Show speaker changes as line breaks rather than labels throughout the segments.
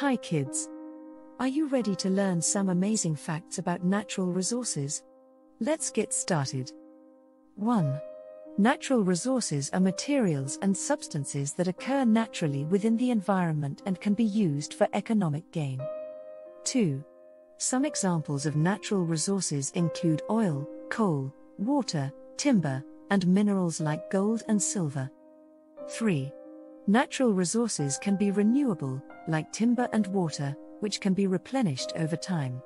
Hi kids! Are you ready to learn some amazing facts about natural resources? Let's get started. 1. Natural resources are materials and substances that occur naturally within the environment and can be used for economic gain. 2. Some examples of natural resources include oil, coal, water, timber, and minerals like gold and silver. 3. Natural resources can be renewable, like timber and water, which can be replenished over time.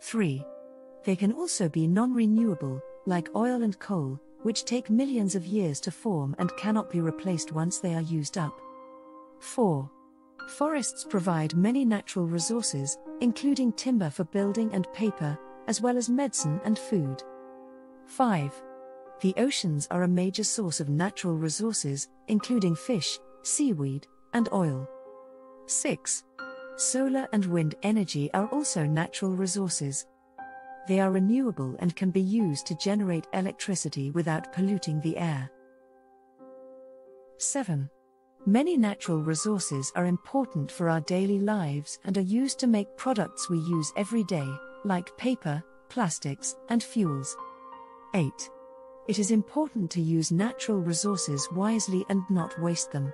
3. They can also be non renewable, like oil and coal, which take millions of years to form and cannot be replaced once they are used up. 4. Forests provide many natural resources, including timber for building and paper, as well as medicine and food. 5. The oceans are a major source of natural resources, including fish, seaweed, and oil. 6. Solar and wind energy are also natural resources. They are renewable and can be used to generate electricity without polluting the air. 7. Many natural resources are important for our daily lives and are used to make products we use every day, like paper, plastics, and fuels. 8. It is important to use natural resources wisely and not waste them.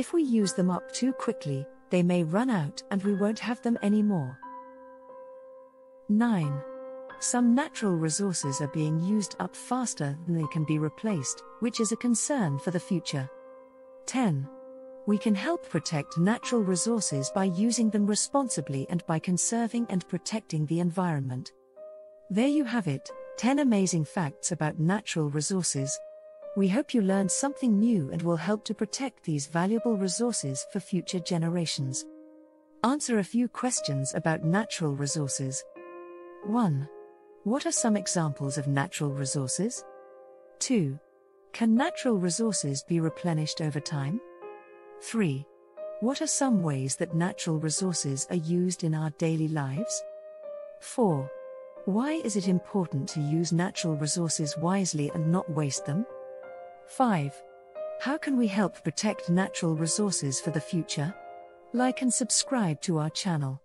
If we use them up too quickly, they may run out and we won't have them anymore. 9. Some natural resources are being used up faster than they can be replaced, which is a concern for the future. 10. We can help protect natural resources by using them responsibly and by conserving and protecting the environment. There you have it 10 amazing facts about natural resources. We hope you learned something new and will help to protect these valuable resources for future generations. Answer a few questions about natural resources. 1. What are some examples of natural resources? 2. Can natural resources be replenished over time? 3. What are some ways that natural resources are used in our daily lives? 4. Why is it important to use natural resources wisely and not waste them? 5. How can we help protect natural resources for the future? Like and subscribe to our channel.